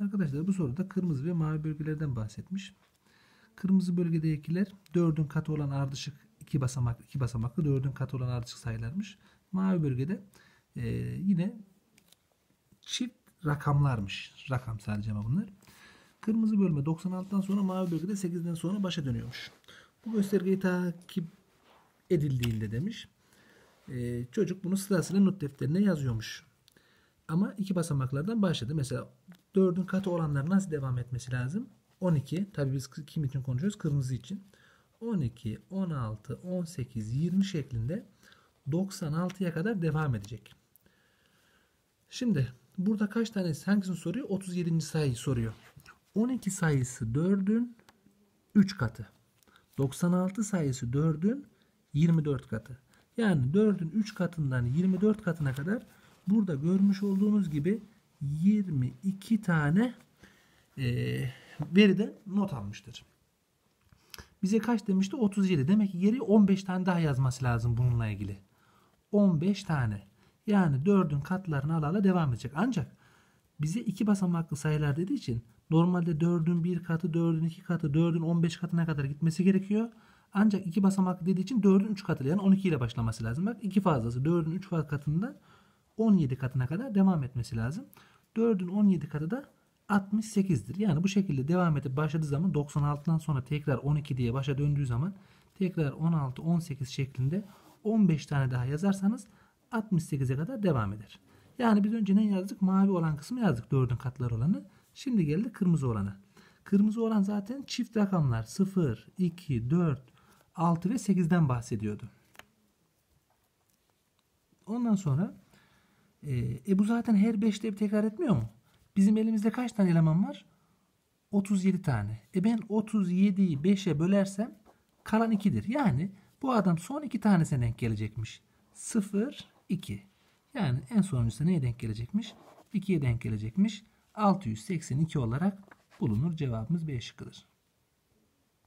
Arkadaşlar bu soruda kırmızı ve mavi bölgelerden bahsetmiş. Kırmızı bölgedekiler 4'ün katı olan ardışık iki basamak iki basamaklı 4'ün katı olan ardışık sayılarmış. Mavi bölgede e, yine çift rakamlarmış. Rakam sadece ama bunlar. Kırmızı bölme 96'dan sonra mavi bölgede 8'den sonra başa dönüyormuş. Bu göstergeyi takip edildiğinde demiş. e, çocuk bunu sırasıyla not defterine yazıyormuş. Ama iki basamaklardan başladı. Mesela 4'ün katı olanlar nasıl devam etmesi lazım? 12. Tabii biz kim için konuşuyoruz? Kırmızı için. 12, 16, 18, 20 şeklinde 96'ya kadar devam edecek. Şimdi burada kaç tane hangisini soruyor? 37. sayıyı soruyor. 12 sayısı 4'ün 3 katı. 96 sayısı 4'ün 24 katı. Yani 4'ün 3 katından 24 katına kadar burada görmüş olduğunuz gibi 22 tane e, veride not almıştır. Bize kaç demişti? 37. Demek ki geri 15 tane daha yazması lazım bununla ilgili. 15 tane. Yani 4'ün katlarını ala ala devam edecek. Ancak bize iki basamaklı sayılar dediği için normalde 4'ün 1 katı, 4'ün 2 katı, 4'ün 15 katına kadar gitmesi gerekiyor. Ancak iki basamaklı dediği için 4'ün 3 katı yani 12 ile başlaması lazım. Bak iki fazlası 4'ün 3 katından 17 katına kadar devam etmesi lazım. 4'ün 17 katı da 68'dir. Yani bu şekilde devam edip başladığı zaman 96'dan sonra tekrar 12 diye başa döndüğü zaman tekrar 16, 18 şeklinde 15 tane daha yazarsanız 68'e kadar devam eder. Yani biz önce ne yazdık? Mavi olan kısmı yazdık 4'ün katları olanı. Şimdi geldi kırmızı olana. Kırmızı olan zaten çift rakamlar 0, 2, 4, 6 ve 8'den bahsediyordu. Ondan sonra e, e bu zaten her 5'te bir tekrar etmiyor mu? Bizim elimizde kaç tane eleman var? 37 tane. E ben 37'yi 5'e bölersem kalan 2'dir. Yani bu adam son 2 tanesine denk gelecekmiş. 0, 2. Yani en sonuncusu neye denk gelecekmiş? 2'ye denk gelecekmiş. 682 olarak bulunur. Cevabımız B şıkkıdır.